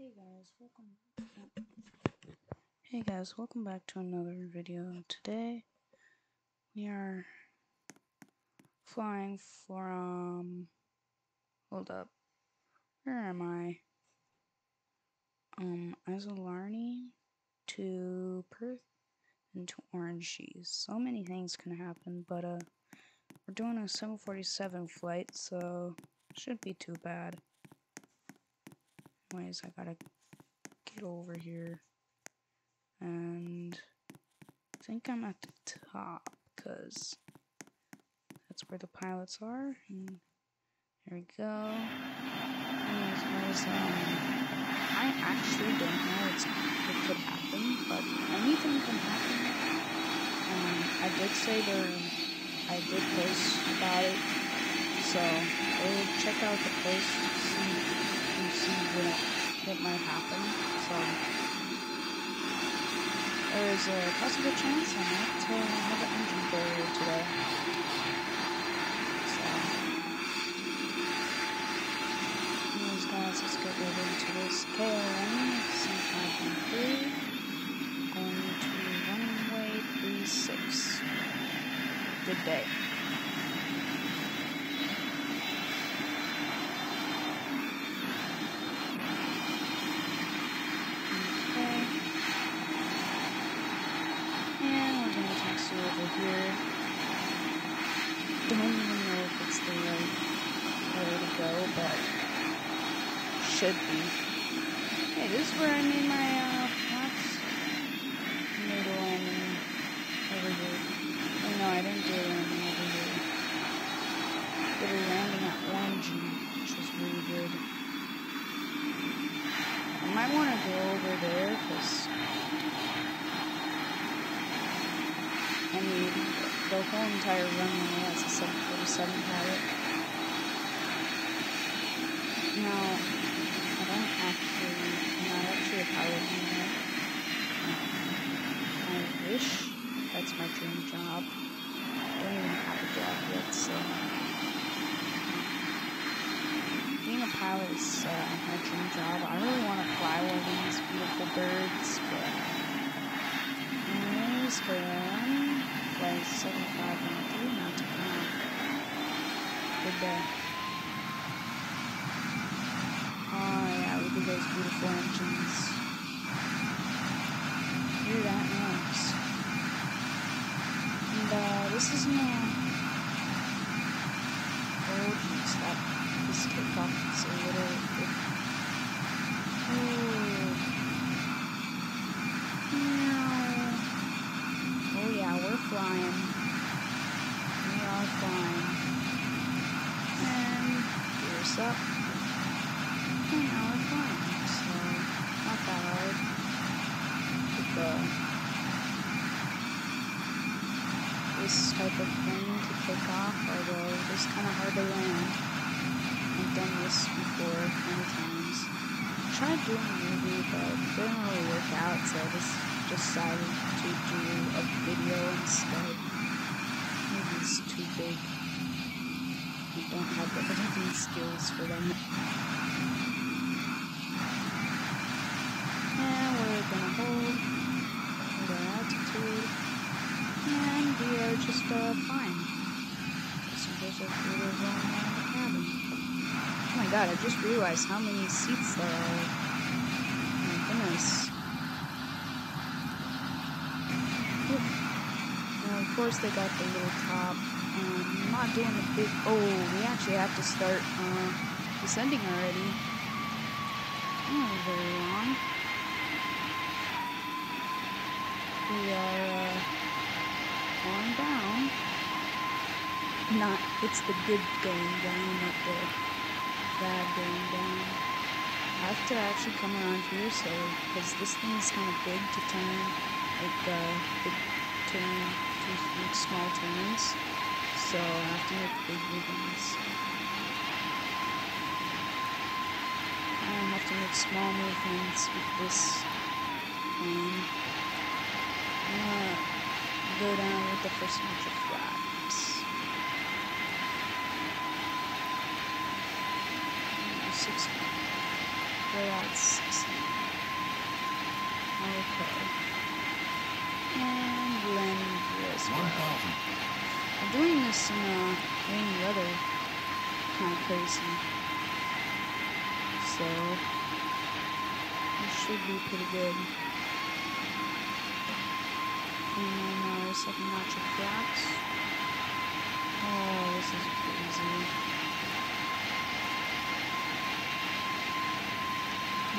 Hey guys, welcome. Hey guys, welcome back to another video. Today we are flying from. Hold up, where am I? Um, Izolarni to Perth and to Orange Cheese. So many things can happen, but uh, we're doing a 747 flight, so should be too bad. Anyways, I gotta get over here. And I think I'm at the top because that's where the pilots are. And here we go. Anyways, guys, um, I actually don't know what could happen, but anything can happen. Um, I did say there, I did post about it, so go check out the post see what might happen. So there is a possible chance I might uh, have an engine failure today. So, anyways, guys, let's get right into this. KLM C513 going to runway 36. Good day. here. Don't even know if it's the right way to go, but should be. Hey, this is where I made my uh, last made landing over here. Oh no, I didn't do a landing over here. Did a landing at Orenji, which was really good. I might want to go over there because I mean, the whole entire runway has a 747 pilot. Now, I don't actually, I'm not actually a pilot anymore. Um, I wish that's my dream job. I don't even have a job yet, so. Being a pilot is uh, my dream job. I really want to fly one of these beautiful birds, but. Anyways, go was 7513 not to come Good day. Oh yeah, look at those beautiful engines. Hear that noise. This is my... Oh jeez, that this kickoff is a little... Bit... Oh. No. Oh yeah, we're flying. We are flying. And gears up. And now we're flying. So, not that hard. With the, this type of plane to take off, although it's kind of hard to land. I've done this before many times. I tried doing a movie, but it didn't really work out, so I just decided to do a video instead. Maybe it's too big. I don't have the editing skills for them. Eh, and we're gonna hold at altitude. Just uh, fine. So there's a little going around the cabin. Oh my god, I just realized how many seats there are. My goodness. of course they got the little top. Um, I'm not doing the big. Oh, we actually have to start uh, descending already. Not very long. We are uh, going down. Not. It's the good going down, not the bad going down. I have to actually come around here, so because this thing is kind of big to turn, like uh, big turn, to make small turns, so I have to make big movements. I have to make small movements with this plane. I'm gonna go down with the first bunch of flaps. Six. We're at 16. Okay. And here as well. I'm doing this in uh, rainy weather. Kind of crazy. So, it should be pretty good. And then our second match of flats. Oh, this is crazy.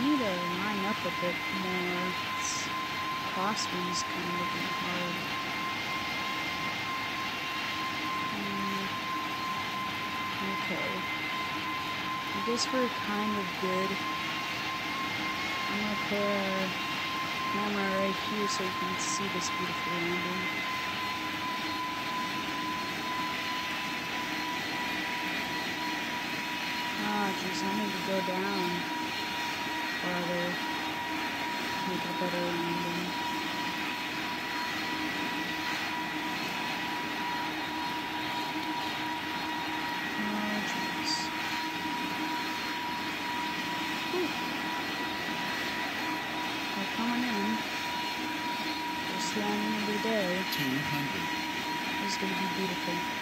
Need to line up a bit more. It's, crosswind's kind of looking hard. Mm, Okay. I guess we're kind of good. I'm gonna put our camera right here so you can see this beautiful landing. Ah, jeez, I need to go down farther. Make a better landing. Oh, jeez. They're coming in. Just landing every day. 200. It's gonna be beautiful.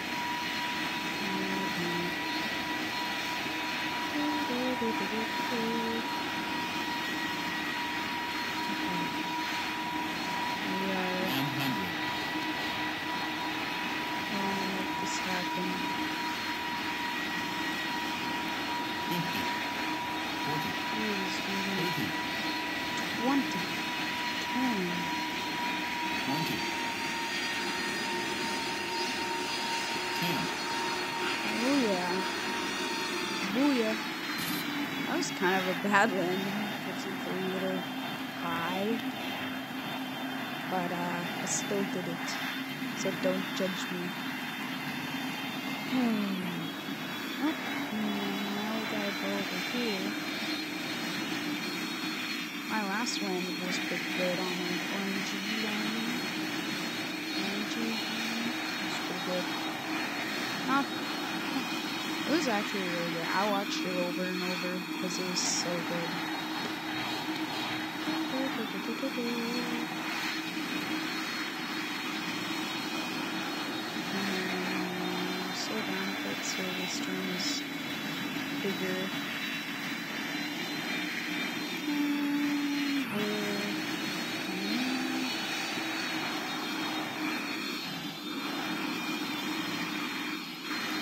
We are 100. going to make this happen. 50. 40. Please, we need 30. 20, 10. 20. 10. Oh yeah. Booyah. That was kind of a bad landing. It's a little high. But uh, I still did it. So don't judge me. Hmm. Oh, now we gotta go over here. My last landing was pretty good on an Orenji landing. Orenji was pretty good. Not it was actually really good. I watched it over and over because it was so good. Um, stream is bigger. Um, uh,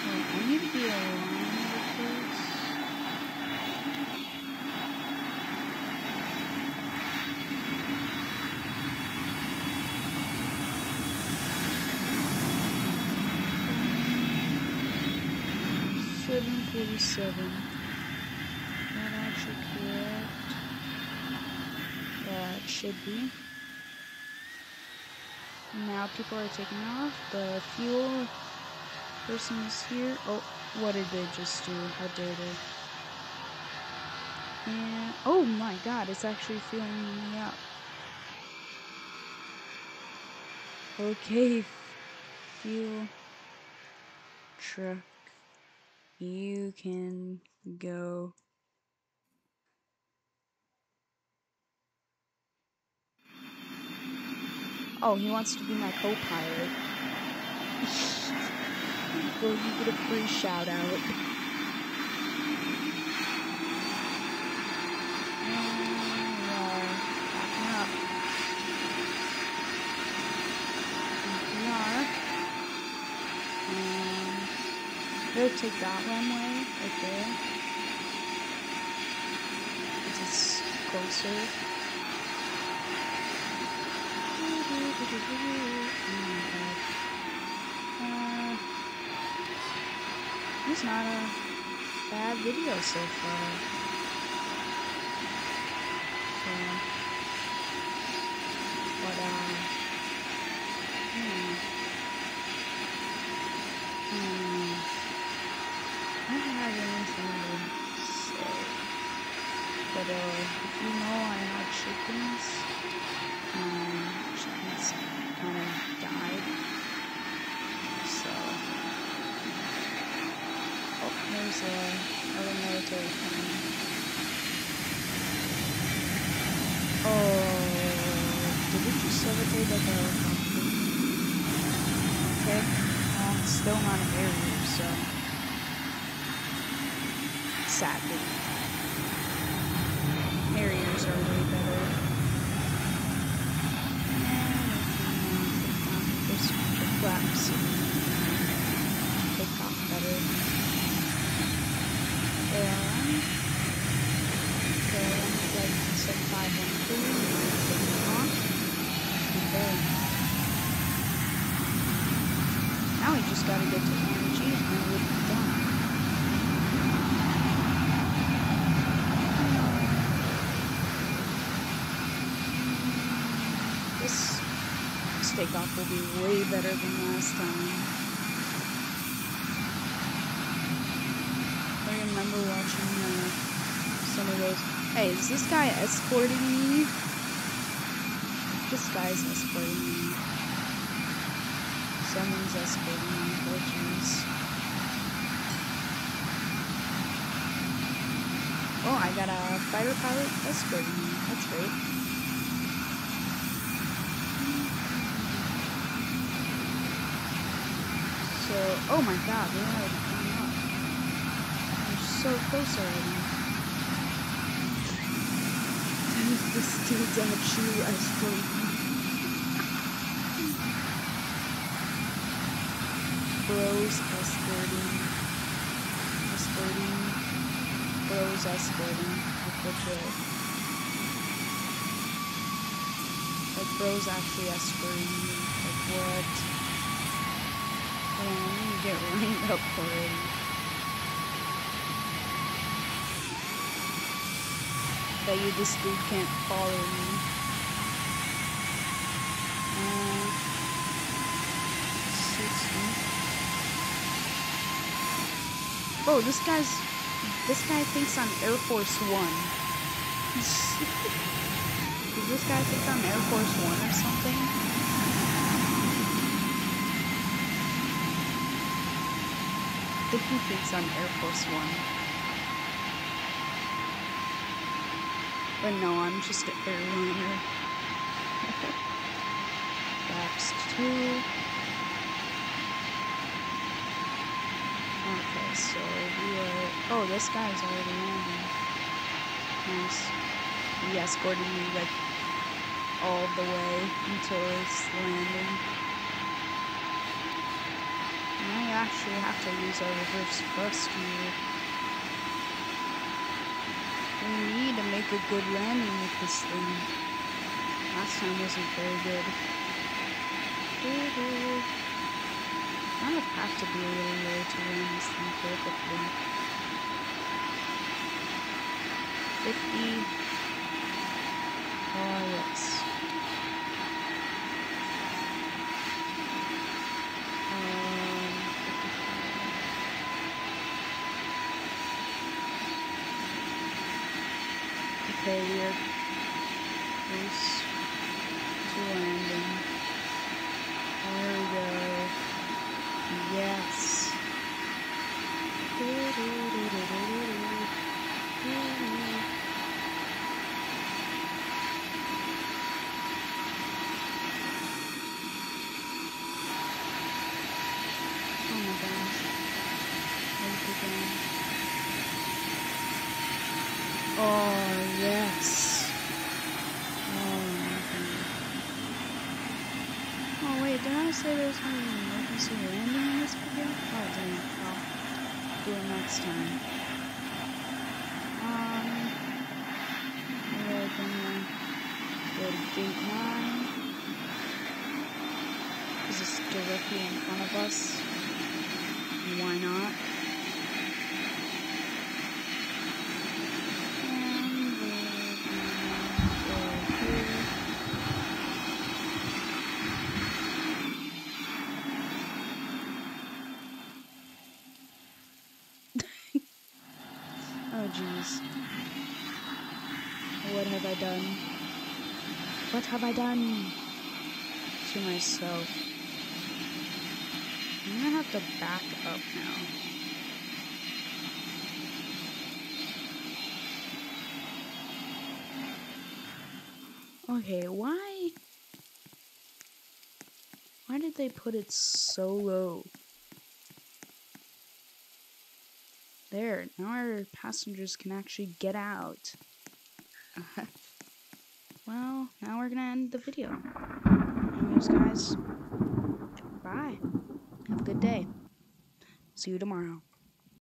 Wait, I need to be aligned with this. Seven forty-seven. That actually correct. That should be. Now people are taking off. The fuel person is here. Oh, what did they just do? How dare they? And oh my god, it's actually filling me up. Okay, fuel truck, you can go. Oh, he wants to be my co-pilot. well, you get a free shout out. And we are backing up. Here we are. And we'll take that runway right there. it's just closer. It's not a bad video so far. but uh, you know I had chickens. Um, chickens kind of died. So, oh, there's a, another military plane. Oh, did it just sabotage that helicopter? Okay, well, it's still not an area, so sadly. Harriers are way better. And this flaps take off better. And KLM flight set 513, taking off. Okay. Now we just gotta get to AMG and we'll be done. This, this takeoff will be way better than last time. I remember watching uh, some of those. Hey, is this guy escorting me? This guy's escorting me. Someone's escorting me. Oh. Oh, I got a fighter pilot escorting me. That's great. So, oh my god, they're already coming up. They're so close already. this dude's actually escorting me. Bros escorting. Escorting. Bros escorting. Like legit. Like bros actually escorting. Like what? Gonna get lined up already. Bet you this dude can't follow me. Uh, Oh, this guy's. This guy thinks I'm Air Force One. Does this guy think I'm Air Force One or something? I think he thinks I'm Air Force One. But no, I'm just an airliner. Laps two. Okay, so we are. Oh, this guy's already landing. Nice. He escorted me like all the way until it's landing. I actually have to use our reverse here. We need to make a good landing with this thing. Last time wasn't very good. Kind of have to be a little low to land this thing perfectly. 50. Oh, yes. Um, 55. Okay, we to landing. There we go. Yes. Oh my gosh. Where's it going? Oh, yes. Oh my god. Oh wait, did I say there's gonna emergency landing in this video? Oh dang, I'll do it next time. Um, we're gonna go to gate 9. Because it's directly in front of us. Why not? And we're gonna go here. Oh jeez. What have I done? What have I done to myself? I'm gonna have to back up now. Okay, why? Why did they put it so low? There, now our passengers can actually get out. well, now we're gonna end the video. Anyways, guys, bye. Have a good day. See you tomorrow.